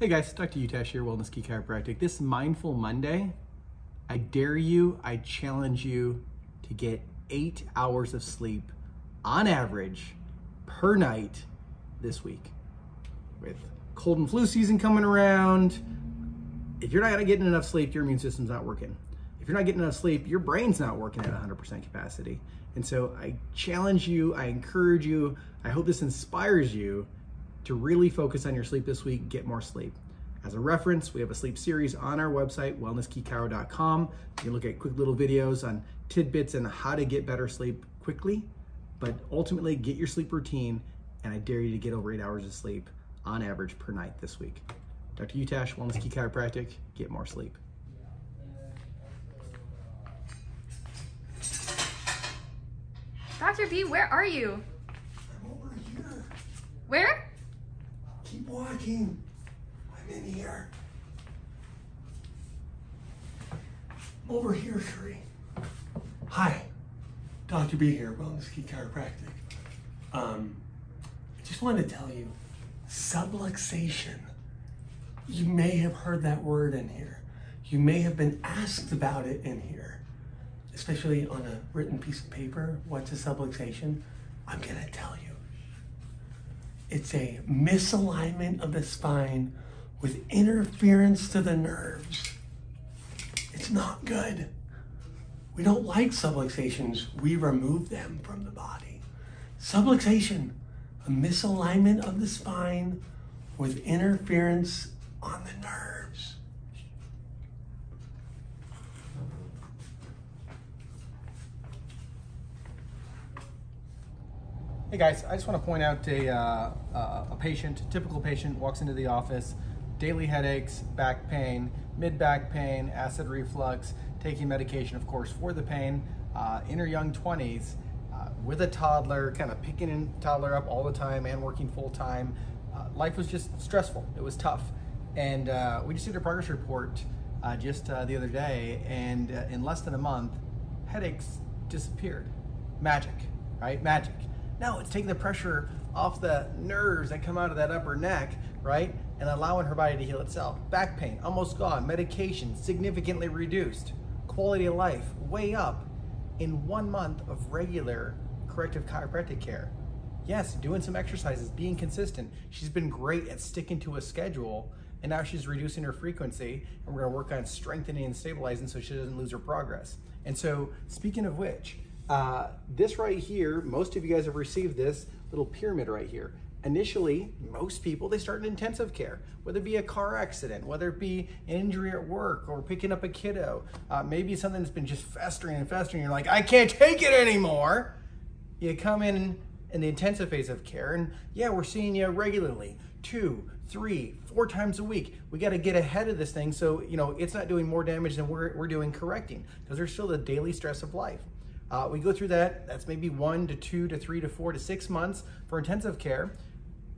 Hey guys, Dr. Utash here, Wellness Key Chiropractic. This Mindful Monday, I dare you, I challenge you to get eight hours of sleep on average per night this week. With cold and flu season coming around, if you're not getting enough sleep, your immune system's not working. If you're not getting enough sleep, your brain's not working at 100% capacity. And so I challenge you, I encourage you, I hope this inspires you to really focus on your sleep this week, get more sleep. As a reference, we have a sleep series on our website, wellnesskeychiro.com. You can look at quick little videos on tidbits and how to get better sleep quickly, but ultimately get your sleep routine, and I dare you to get over eight hours of sleep on average per night this week. Dr. Utash, Wellness Key Chiropractic, get more sleep. Dr. B, where are you? I'm over here. Where? Keep walking. I'm in here. Over here, Sheree. Hi. Dr. B here, Wellness Key Chiropractic. Um, I just wanted to tell you, subluxation. You may have heard that word in here. You may have been asked about it in here, especially on a written piece of paper. What's a subluxation? I'm gonna tell you. It's a misalignment of the spine with interference to the nerves. It's not good. We don't like subluxations, we remove them from the body. Subluxation, a misalignment of the spine with interference on the nerves. Hey guys, I just want to point out a, uh, uh, a patient, typical patient, walks into the office, daily headaches, back pain, mid back pain, acid reflux, taking medication, of course, for the pain, uh, in her young 20s, uh, with a toddler, kind of picking a toddler up all the time and working full time. Uh, life was just stressful. It was tough. And uh, we just did a progress report just the other day, and in less than a month, headaches disappeared. Magic, right? Magic. No, it's taking the pressure off the nerves that come out of that upper neck, right? And allowing her body to heal itself. Back pain, almost gone. Medication, significantly reduced. Quality of life, way up in one month of regular corrective chiropractic care. Yes, doing some exercises, being consistent. She's been great at sticking to a schedule, and now she's reducing her frequency, and we're gonna work on strengthening and stabilizing so she doesn't lose her progress. And so, speaking of which, uh, this right here, most of you guys have received this little pyramid right here. Initially, most people, they start in intensive care, whether it be a car accident, whether it be an injury at work or picking up a kiddo, uh, maybe something that's been just festering and festering. You're like, I can't take it anymore. You come in in the intensive phase of care, and yeah, we're seeing you regularly, two, three, four times a week. We got to get ahead of this thing so you know it's not doing more damage than we're, we're doing correcting because there's still the daily stress of life. Uh, we go through that. That's maybe one to two to three to four to six months for intensive care.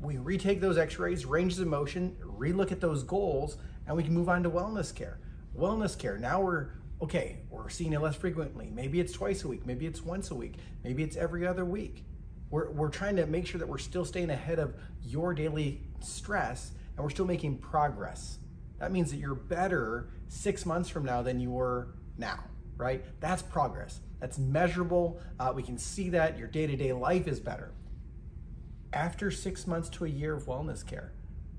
We retake those x-rays, ranges of motion, relook at those goals, and we can move on to wellness care. Wellness care, now we're, okay, we're seeing it less frequently. Maybe it's twice a week, maybe it's once a week, maybe it's every other week. We're, we're trying to make sure that we're still staying ahead of your daily stress and we're still making progress. That means that you're better six months from now than you were now, right? That's progress. That's measurable. Uh, we can see that your day to day life is better. After six months to a year of wellness care,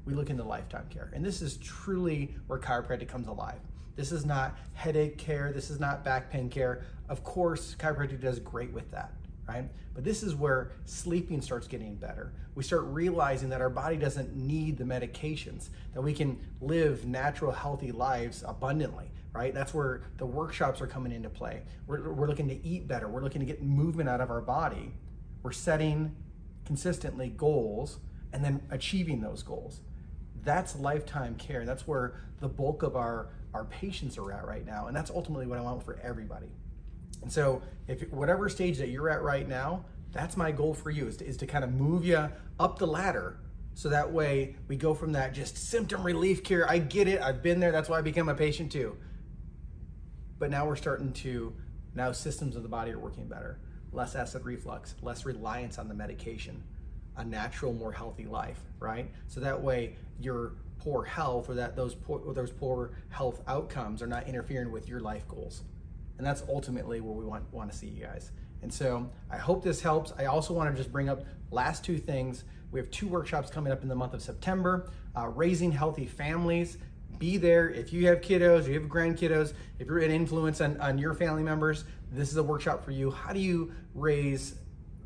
we look into lifetime care. And this is truly where chiropractic comes alive. This is not headache care, this is not back pain care. Of course, chiropractic does great with that, right? But this is where sleeping starts getting better. We start realizing that our body doesn't need the medications, that we can live natural, healthy lives abundantly right? That's where the workshops are coming into play. We're, we're looking to eat better. We're looking to get movement out of our body. We're setting consistently goals and then achieving those goals. That's lifetime care. That's where the bulk of our, our patients are at right now. And that's ultimately what I want for everybody. And so, if whatever stage that you're at right now, that's my goal for you is to, is to kind of move you up the ladder so that way we go from that just symptom relief care. I get it. I've been there. That's why I became a patient too but now we're starting to, now systems of the body are working better. Less acid reflux, less reliance on the medication. a natural, more healthy life, right? So that way your poor health or that those poor, those poor health outcomes are not interfering with your life goals. And that's ultimately where we want, want to see you guys. And so I hope this helps. I also want to just bring up last two things. We have two workshops coming up in the month of September, uh, raising healthy families. Be there if you have kiddos, you have grandkiddos, if you're an influence on, on your family members, this is a workshop for you. How do you raise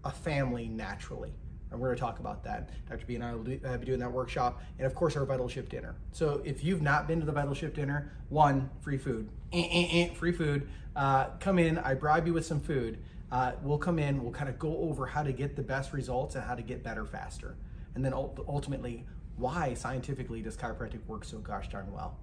a family naturally? And we're going to talk about that. Dr. B and I will do, uh, be doing that workshop. And of course, our Vital Shift dinner. So if you've not been to the Vital Shift dinner, one, free food. Eh, eh, eh, free food. Uh, come in, I bribe you with some food. Uh, we'll come in, we'll kind of go over how to get the best results and how to get better faster. And then ultimately, why scientifically does chiropractic work so gosh darn well,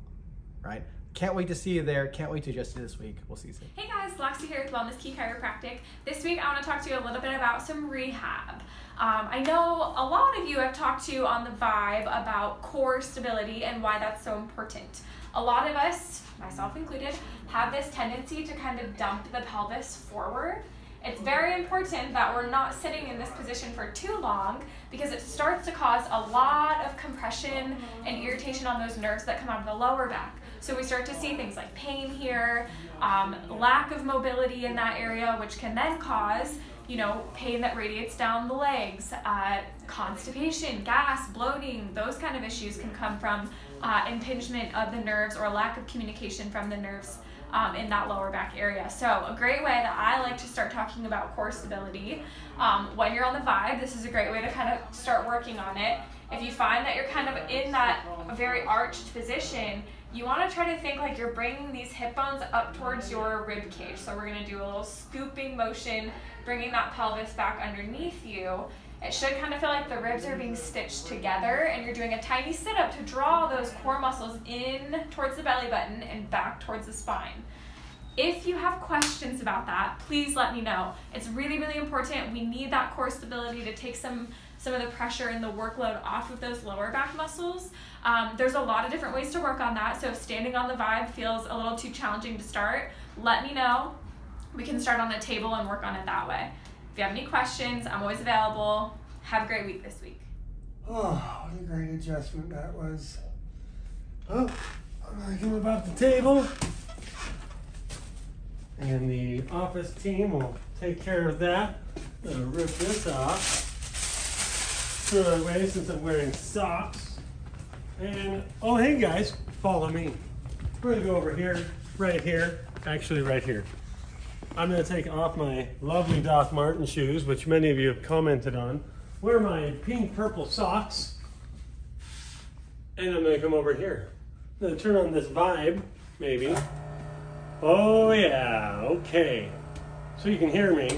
right? Can't wait to see you there. Can't wait to just you this week. We'll see you soon. Hey guys, Loxy here with Wellness Key Chiropractic. This week I want to talk to you a little bit about some rehab. Um, I know a lot of you have talked to on the vibe about core stability and why that's so important. A lot of us, myself included, have this tendency to kind of dump the pelvis forward it's very important that we're not sitting in this position for too long because it starts to cause a lot of compression and irritation on those nerves that come out of the lower back. So we start to see things like pain here, um, lack of mobility in that area, which can then cause you know, pain that radiates down the legs, uh, constipation, gas, bloating, those kind of issues can come from uh, impingement of the nerves or lack of communication from the nerves um, in that lower back area. So a great way that I like to start talking about core stability um, when you're on the vibe, this is a great way to kind of start working on it. If you find that you're kind of in that very arched position, you want to try to think like you're bringing these hip bones up towards your rib cage. So we're going to do a little scooping motion, bringing that pelvis back underneath you. It should kind of feel like the ribs are being stitched together and you're doing a tiny sit up to draw those core muscles in towards the belly button and back towards the spine. If you have questions about that, please let me know. It's really, really important. We need that core stability to take some, some of the pressure and the workload off of those lower back muscles. Um, there's a lot of different ways to work on that. So if standing on the vibe feels a little too challenging to start, let me know. We can start on the table and work on it that way. If you have any questions, I'm always available. Have a great week this week. Oh, what a great adjustment that was. Oh, I'm give about the table. And the office team will take care of that. I'm gonna rip this off. Throw it away since I'm wearing socks. And, oh hey guys, follow me. We're gonna go over here, right here, actually right here. I'm going to take off my lovely Doc Martin shoes, which many of you have commented on, wear my pink purple socks, and I'm going to come over here. I'm going to turn on this vibe, maybe. Oh, yeah, okay. So you can hear me.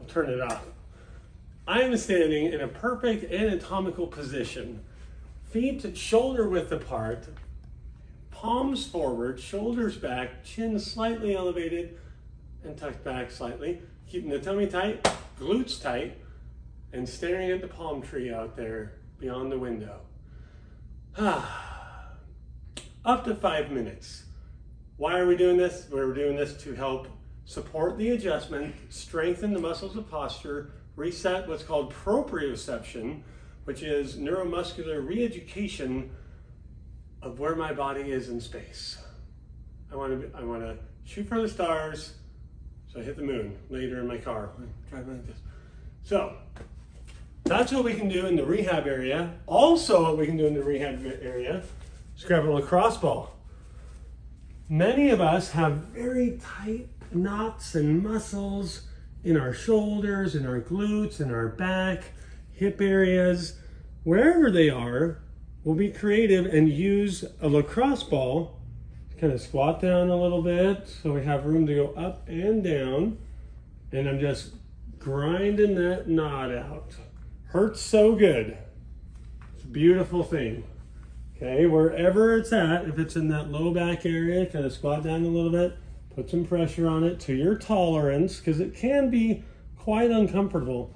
I'll turn it off. I am standing in a perfect anatomical position. Feet shoulder width apart, palms forward, shoulders back, chin slightly elevated, and tucked back slightly, keeping the tummy tight, glutes tight, and staring at the palm tree out there beyond the window. Up to five minutes. Why are we doing this? We're doing this to help support the adjustment, strengthen the muscles of posture, reset what's called proprioception, which is neuromuscular re-education of where my body is in space. I want to I want to shoot for the stars, so I hit the moon later in my car, driving like this. So that's what we can do in the rehab area. Also, what we can do in the rehab area is grab a lacrosse ball. Many of us have very tight knots and muscles in our shoulders, in our glutes, in our back, hip areas, wherever they are. We'll be creative and use a lacrosse ball kind of squat down a little bit so we have room to go up and down. And I'm just grinding that knot out. Hurts so good. It's a beautiful thing. Okay, wherever it's at, if it's in that low back area, kind of squat down a little bit, put some pressure on it to your tolerance because it can be quite uncomfortable.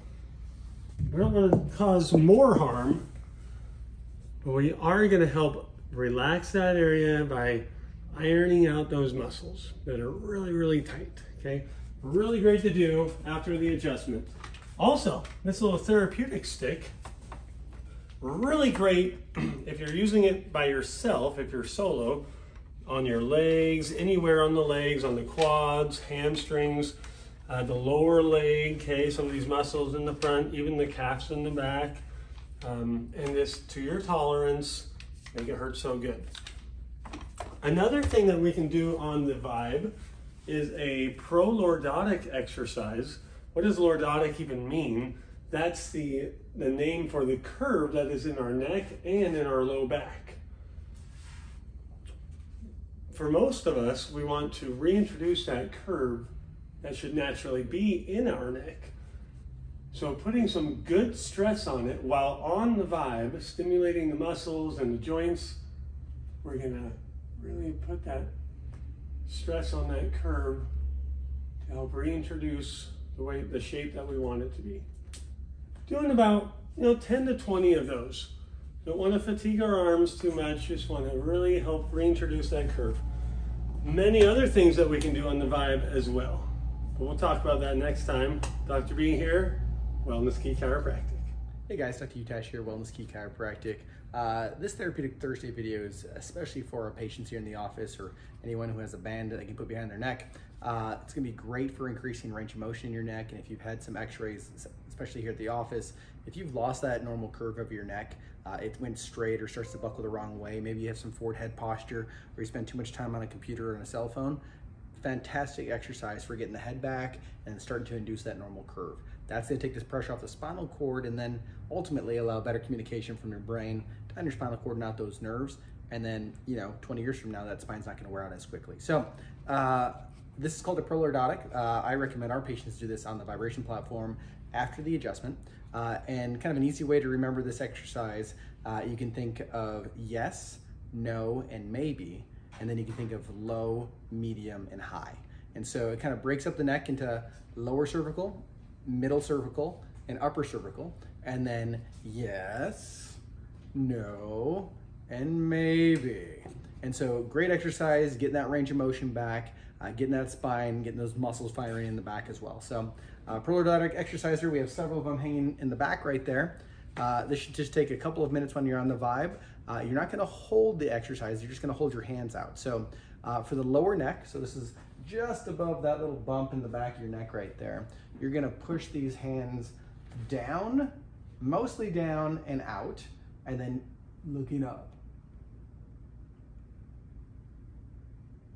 We don't want to cause more harm, but we are going to help relax that area by ironing out those muscles that are really, really tight, okay? Really great to do after the adjustment. Also, this little therapeutic stick really great if you're using it by yourself, if you're solo, on your legs, anywhere on the legs, on the quads, hamstrings, uh, the lower leg, okay, some of these muscles in the front, even the calves in the back. Um, and this to your tolerance, make it hurt so good. Another thing that we can do on the Vibe is a pro-lordotic exercise. What does lordotic even mean? That's the, the name for the curve that is in our neck and in our low back. For most of us, we want to reintroduce that curve that should naturally be in our neck. So putting some good stress on it while on the vibe, stimulating the muscles and the joints, we're gonna really put that stress on that curve to help reintroduce the way the shape that we want it to be. Doing about you know 10 to 20 of those. Don't want to fatigue our arms too much, just want to really help reintroduce that curve. Many other things that we can do on the vibe as well. But we'll talk about that next time. Dr. B here, Wellness Key Chiropractic. Hey guys, Dr. Utash here, Wellness Key Chiropractic. Uh, this Therapeutic Thursday video is especially for our patients here in the office or anyone who has a band that they can put behind their neck. Uh, it's gonna be great for increasing range of motion in your neck and if you've had some x-rays, especially here at the office, if you've lost that normal curve of your neck, uh, it went straight or starts to buckle the wrong way, maybe you have some forward head posture or you spend too much time on a computer or on a cell phone, fantastic exercise for getting the head back and starting to induce that normal curve. That's gonna take this pressure off the spinal cord and then ultimately allow better communication from your brain down your spinal cord and out those nerves. And then, you know, 20 years from now, that spine's not gonna wear out as quickly. So uh, this is called a prolordotic. Uh, I recommend our patients do this on the vibration platform after the adjustment. Uh, and kind of an easy way to remember this exercise, uh, you can think of yes, no, and maybe. And then you can think of low, medium, and high. And so it kind of breaks up the neck into lower cervical, middle cervical, and upper cervical. And then yes, no, and maybe. And so great exercise, getting that range of motion back, uh, getting that spine, getting those muscles firing in the back as well. So uh, prolordotic exerciser, we have several of them hanging in the back right there. Uh, this should just take a couple of minutes when you're on the vibe. Uh, you're not gonna hold the exercise, you're just gonna hold your hands out. So uh, for the lower neck, so this is just above that little bump in the back of your neck right there, you're gonna push these hands down, mostly down and out, and then looking up.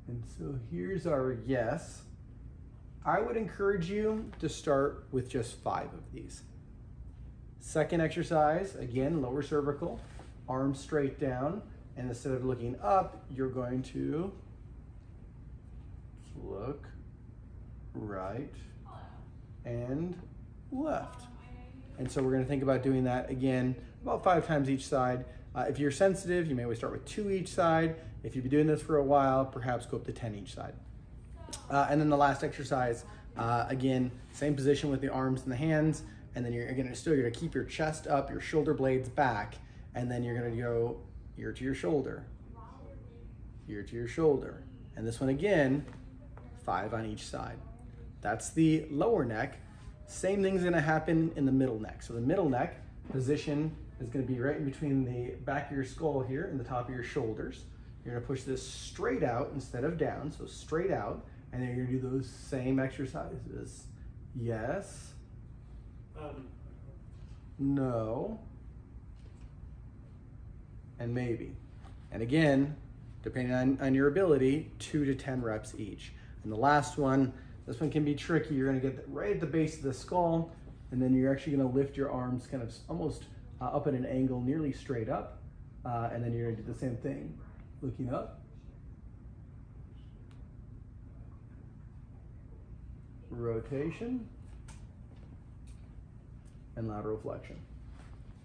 And so here's our yes. I would encourage you to start with just five of these. Second exercise, again, lower cervical, arms straight down, and instead of looking up, you're going to look right and left. And so we're gonna think about doing that again about five times each side. Uh, if you're sensitive, you may always start with two each side. If you've been doing this for a while, perhaps go up to 10 each side. Uh, and then the last exercise, uh, again, same position with the arms and the hands, and then you're gonna still you're gonna keep your chest up, your shoulder blades back, and then you're gonna go ear to your shoulder, ear to your shoulder. And this one again, five on each side. That's the lower neck. Same thing's gonna happen in the middle neck. So the middle neck position is gonna be right in between the back of your skull here and the top of your shoulders. You're gonna push this straight out instead of down, so straight out, and then you're gonna do those same exercises. Yes. Um. No. And maybe. And again, depending on, on your ability, two to 10 reps each. And the last one, this one can be tricky. You're gonna get right at the base of the skull, and then you're actually gonna lift your arms kind of almost uh, up at an angle, nearly straight up. Uh, and then you're gonna do the same thing, looking up. Rotation and lateral flexion.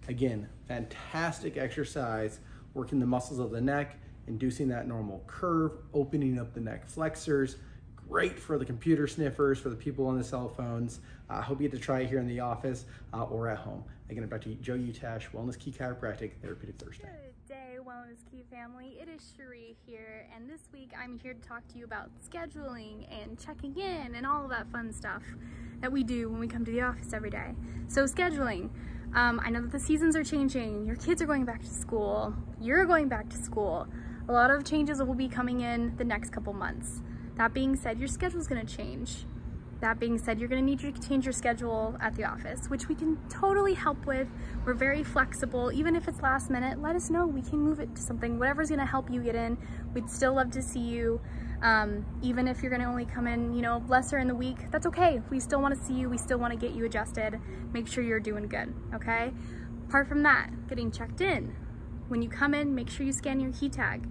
Again, fantastic exercise, working the muscles of the neck, inducing that normal curve, opening up the neck flexors, great for the computer sniffers, for the people on the cell phones. I uh, hope you get to try it here in the office uh, or at home. Again, I'm Dr. Joe Utash, Wellness Key Chiropractic, Therapeutic Thursday. Good day, Wellness Key family. It is Cherie here, and this week I'm here to talk to you about scheduling and checking in and all of that fun stuff that we do when we come to the office every day. So scheduling. Um, I know that the seasons are changing. Your kids are going back to school. You're going back to school. A lot of changes will be coming in the next couple months. That being said, your schedule is going to change. That being said, you're going to need to change your schedule at the office, which we can totally help with. We're very flexible. Even if it's last minute, let us know. We can move it to something, whatever's going to help you get in. We'd still love to see you. Um, even if you're going to only come in, you know, lesser in the week, that's okay. We still want to see you. We still want to get you adjusted. Make sure you're doing good, okay? Apart from that, getting checked in. When you come in, make sure you scan your key tag.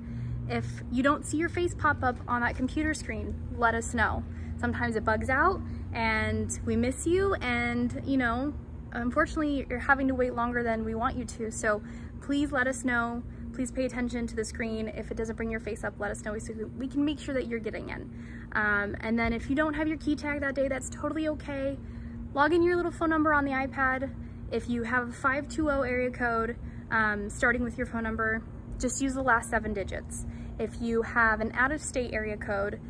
If you don't see your face pop up on that computer screen, let us know. Sometimes it bugs out and we miss you and, you know, unfortunately you're having to wait longer than we want you to. So please let us know. Please pay attention to the screen. If it doesn't bring your face up, let us know so we can make sure that you're getting in. Um, and then if you don't have your key tag that day, that's totally okay. Log in your little phone number on the iPad. If you have a 520 area code, um, starting with your phone number, just use the last seven digits. If you have an out-of-state area code,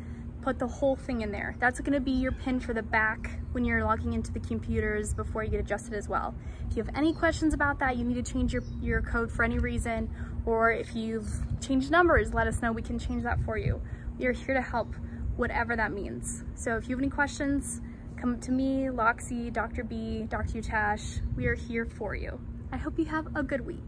put the whole thing in there. That's gonna be your pin for the back when you're logging into the computers before you get adjusted as well. If you have any questions about that, you need to change your, your code for any reason, or if you've changed numbers, let us know, we can change that for you. We are here to help, whatever that means. So if you have any questions, come to me, Loxy, Dr. B, Dr. Utash. We are here for you. I hope you have a good week.